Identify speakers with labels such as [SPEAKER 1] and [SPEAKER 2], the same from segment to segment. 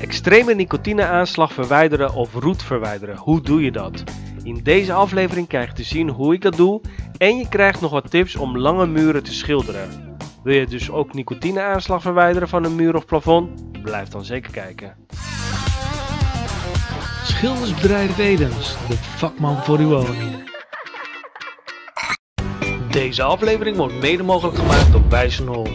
[SPEAKER 1] Extreme nicotineaanslag verwijderen of roet verwijderen. Hoe doe je dat? In deze aflevering krijg je te zien hoe ik dat doe en je krijgt nog wat tips om lange muren te schilderen. Wil je dus ook nicotineaanslag verwijderen van een muur of plafond? Blijf dan zeker kijken.
[SPEAKER 2] Schildersbedrijf Edens, de vakman voor uw woning. Deze aflevering wordt mede mogelijk gemaakt door Wijzenhol.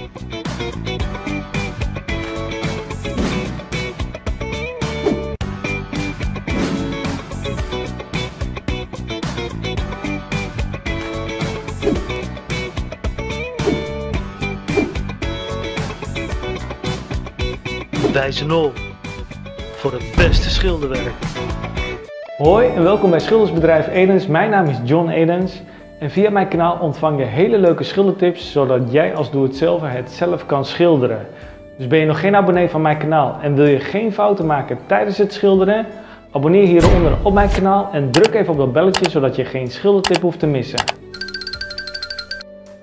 [SPEAKER 2] Wijzenhol, voor het beste schilderwerk.
[SPEAKER 3] Hoi en welkom bij Schildersbedrijf Edens. Mijn naam is John Edens en via mijn kanaal ontvang je hele leuke schildertips zodat jij als doe-het-zelver het zelf kan schilderen. Dus ben je nog geen abonnee van mijn kanaal en wil je geen fouten maken tijdens het schilderen? Abonneer hieronder op mijn kanaal en druk even op dat belletje zodat je geen schildertip hoeft te missen.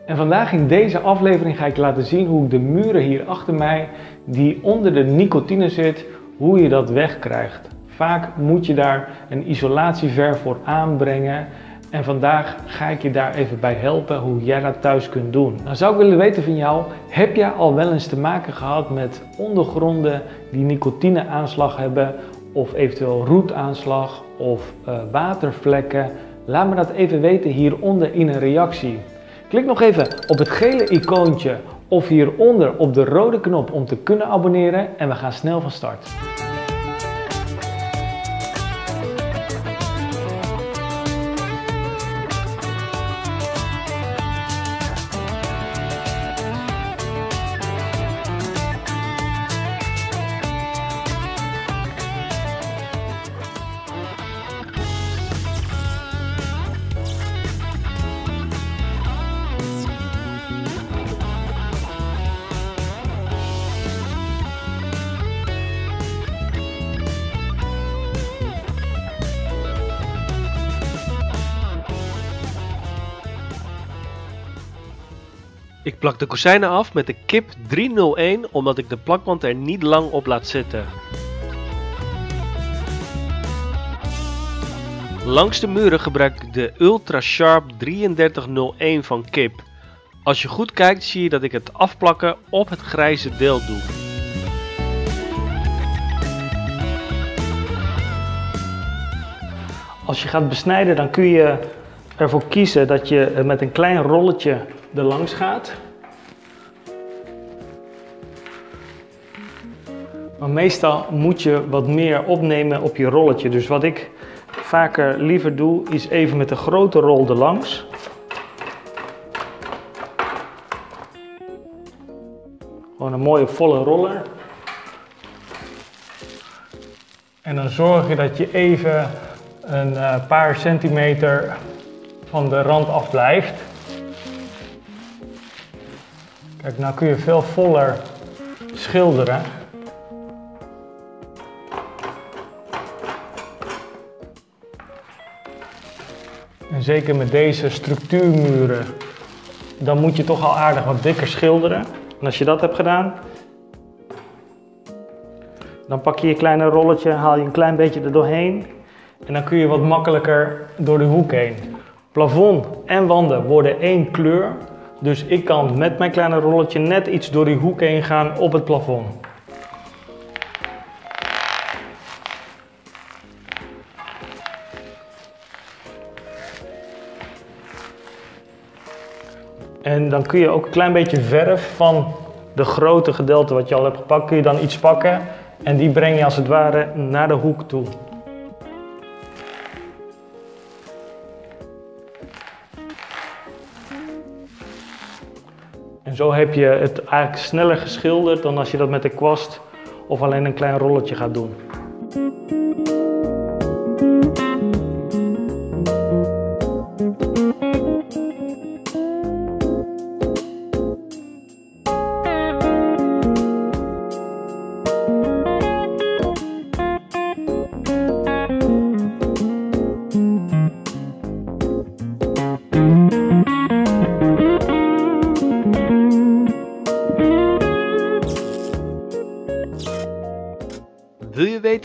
[SPEAKER 3] En vandaag in deze aflevering ga ik laten zien hoe ik de muren hier achter mij, die onder de nicotine zit, hoe je dat wegkrijgt. Vaak moet je daar een isolatieverf voor aanbrengen. En vandaag ga ik je daar even bij helpen hoe jij dat thuis kunt doen. Nou zou ik willen weten van jou, heb jij al wel eens te maken gehad met ondergronden die nicotineaanslag hebben of eventueel roetaanslag of uh, watervlekken? Laat me dat even weten hieronder in een reactie. Klik nog even op het gele icoontje of hieronder op de rode knop om te kunnen abonneren en we gaan snel van start.
[SPEAKER 1] Plak de kozijnen af met de KIP 301 omdat ik de plakband er niet lang op laat zitten. Langs de muren gebruik ik de Ultra Sharp 3301 van KIP. Als je goed kijkt zie je dat ik het afplakken op het grijze deel doe.
[SPEAKER 3] Als je gaat besnijden dan kun je ervoor kiezen dat je met een klein rolletje er langs gaat. Maar meestal moet je wat meer opnemen op je rolletje. Dus wat ik vaker liever doe, is even met de grote rol erlangs. Gewoon een mooie volle roller. En dan zorg je dat je even een eh, paar centimeter van de rand af blijft. Kijk, nou kun je veel voller schilderen. Zeker met deze structuurmuren, dan moet je toch al aardig wat dikker schilderen. En als je dat hebt gedaan, dan pak je je kleine rolletje, haal je een klein beetje er doorheen. En dan kun je wat makkelijker door de hoek heen. Plafond en wanden worden één kleur. Dus ik kan met mijn kleine rolletje net iets door die hoek heen gaan op het plafond. En dan kun je ook een klein beetje verf van de grote gedeelte wat je al hebt gepakt, kun je dan iets pakken en die breng je als het ware naar de hoek toe. En zo heb je het eigenlijk sneller geschilderd dan als je dat met een kwast of alleen een klein rolletje gaat doen.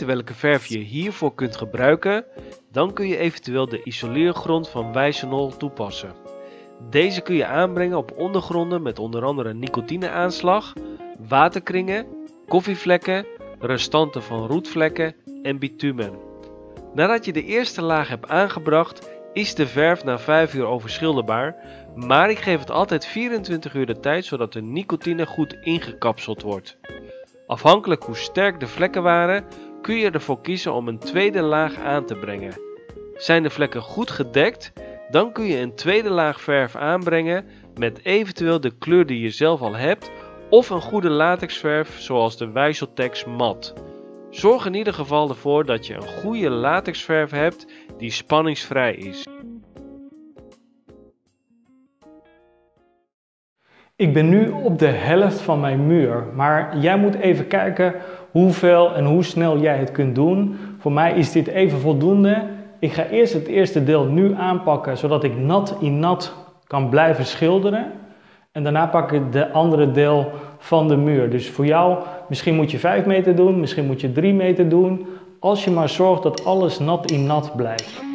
[SPEAKER 1] Welke verf je hiervoor kunt gebruiken? Dan kun je eventueel de isoleergrond van Wijzenol toepassen. Deze kun je aanbrengen op ondergronden met onder andere nicotineaanslag, waterkringen, koffievlekken, restanten van roetvlekken en bitumen. Nadat je de eerste laag hebt aangebracht, is de verf na 5 uur overschilderbaar, maar ik geef het altijd 24 uur de tijd zodat de nicotine goed ingekapseld wordt. Afhankelijk hoe sterk de vlekken waren, kun je ervoor kiezen om een tweede laag aan te brengen. Zijn de vlekken goed gedekt, dan kun je een tweede laag verf aanbrengen met eventueel de kleur die je zelf al hebt of een goede latexverf zoals de Wijseltex Mat. Zorg in ieder geval ervoor dat je een goede latexverf hebt die spanningsvrij is.
[SPEAKER 3] Ik ben nu op de helft van mijn muur, maar jij moet even kijken hoeveel en hoe snel jij het kunt doen. Voor mij is dit even voldoende. Ik ga eerst het eerste deel nu aanpakken, zodat ik nat in nat kan blijven schilderen. En daarna pak ik de andere deel van de muur. Dus voor jou, misschien moet je 5 meter doen, misschien moet je 3 meter doen. Als je maar zorgt dat alles nat in nat blijft.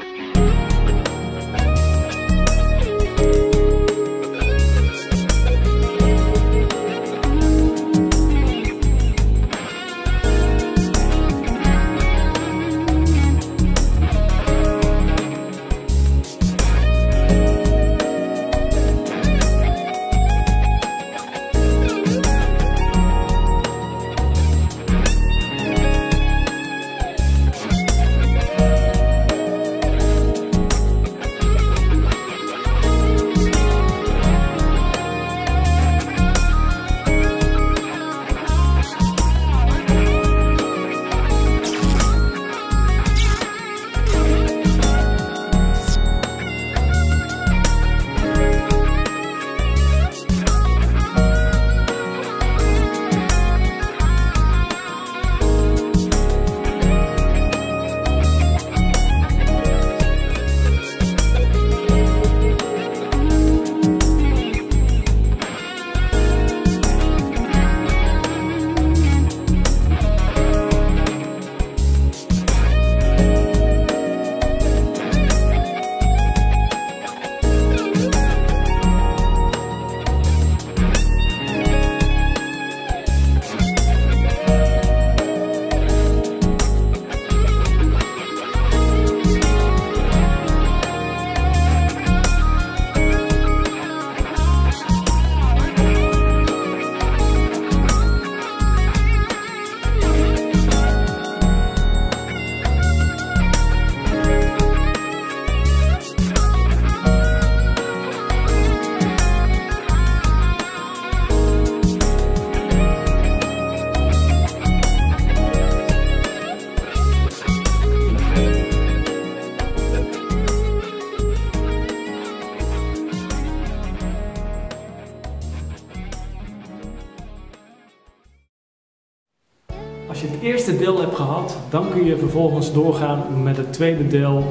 [SPEAKER 3] Dan kun je vervolgens doorgaan met het tweede deel.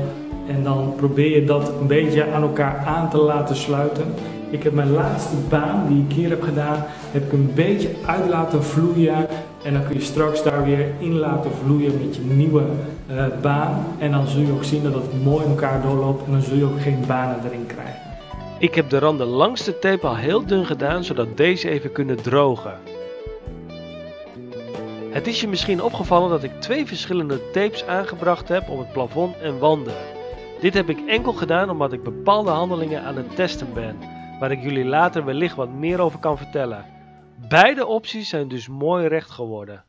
[SPEAKER 3] En dan probeer je dat een beetje aan elkaar aan te laten sluiten. Ik heb mijn laatste baan die ik hier heb gedaan, heb ik een beetje uit laten vloeien. En dan kun je straks daar weer in laten vloeien met je nieuwe uh, baan. En dan zul je ook zien dat het mooi in elkaar doorloopt en dan zul je ook geen banen erin krijgen.
[SPEAKER 1] Ik heb de randen langs de tape al heel dun gedaan zodat deze even kunnen drogen. Het is je misschien opgevallen dat ik twee verschillende tapes aangebracht heb op het plafond en wanden. Dit heb ik enkel gedaan omdat ik bepaalde handelingen aan het testen ben, waar ik jullie later wellicht wat meer over kan vertellen. Beide opties zijn dus mooi recht geworden.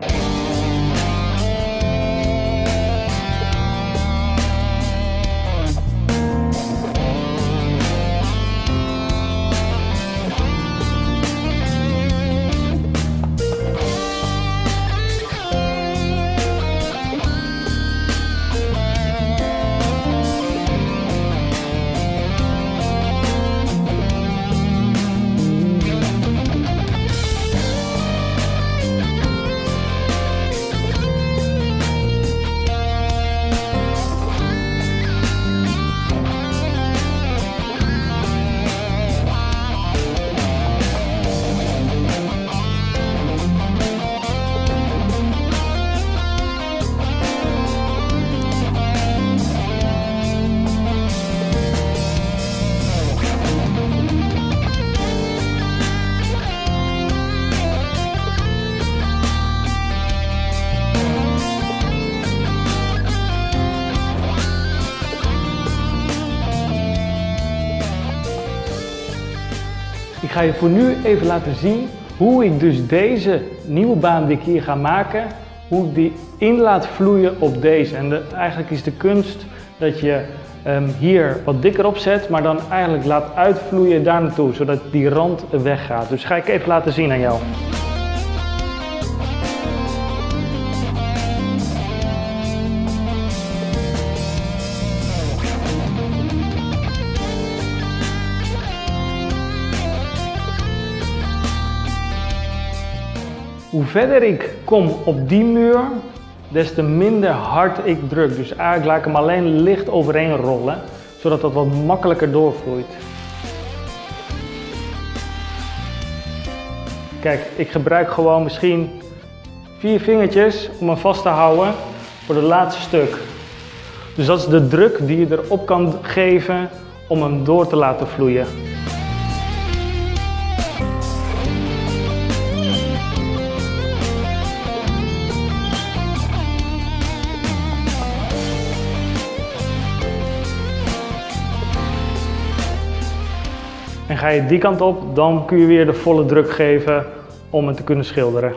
[SPEAKER 3] Ga je voor nu even laten zien hoe ik dus deze nieuwe baan die ik hier ga maken, hoe ik die in laat vloeien op deze. En eigenlijk is de kunst dat je um, hier wat dikker op zet, maar dan eigenlijk laat uitvloeien daar naartoe, zodat die rand weggaat. Dus ga ik even laten zien aan jou. Hoe verder ik kom op die muur, des te minder hard ik druk. Dus eigenlijk laat ik hem alleen licht overheen rollen, zodat dat wat makkelijker doorvloeit. Kijk, ik gebruik gewoon misschien vier vingertjes om hem vast te houden voor het laatste stuk. Dus dat is de druk die je erop kan geven om hem door te laten vloeien. Ga je die kant op, dan kun je weer de volle druk geven om het te kunnen schilderen.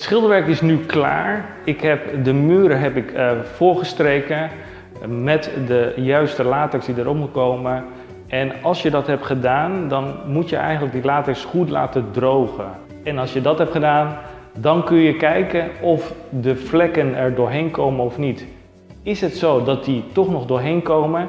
[SPEAKER 3] Het schilderwerk is nu klaar. Ik heb de muren heb ik uh, voorgestreken met de juiste latex die erop moet komen. En als je dat hebt gedaan, dan moet je eigenlijk die latex goed laten drogen. En als je dat hebt gedaan, dan kun je kijken of de vlekken er doorheen komen of niet. Is het zo dat die toch nog doorheen komen,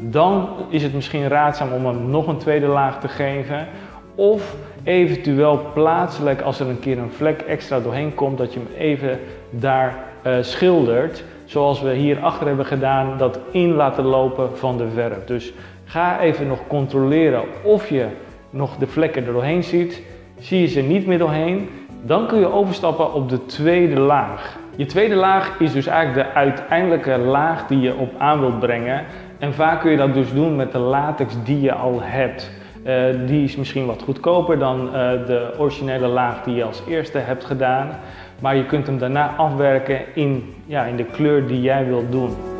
[SPEAKER 3] dan is het misschien raadzaam om hem nog een tweede laag te geven. Of eventueel plaatselijk, als er een keer een vlek extra doorheen komt, dat je hem even daar uh, schildert. Zoals we hier achter hebben gedaan, dat in laten lopen van de verf. Dus ga even nog controleren of je nog de vlekken er doorheen ziet. Zie je ze niet meer doorheen, dan kun je overstappen op de tweede laag. Je tweede laag is dus eigenlijk de uiteindelijke laag die je op aan wilt brengen. En vaak kun je dat dus doen met de latex die je al hebt. Uh, die is misschien wat goedkoper dan uh, de originele laag die je als eerste hebt gedaan. Maar je kunt hem daarna afwerken in, ja, in de kleur die jij wilt doen.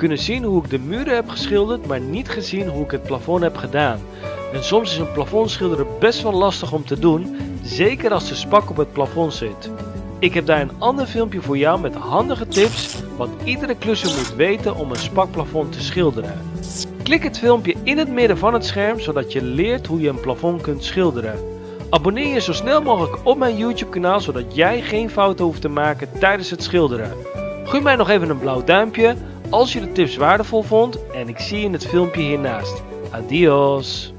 [SPEAKER 1] Kunnen zien hoe ik de muren heb geschilderd, maar niet gezien hoe ik het plafond heb gedaan. En soms is een plafond schilderen best wel lastig om te doen, zeker als de spak op het plafond zit. Ik heb daar een ander filmpje voor jou met handige tips wat iedere klusser moet weten om een spakplafond te schilderen. Klik het filmpje in het midden van het scherm zodat je leert hoe je een plafond kunt schilderen. Abonneer je zo snel mogelijk op mijn YouTube kanaal zodat jij geen fouten hoeft te maken tijdens het schilderen. Gun mij nog even een blauw duimpje als je de tips waardevol vond en ik zie je in het filmpje hiernaast. Adios!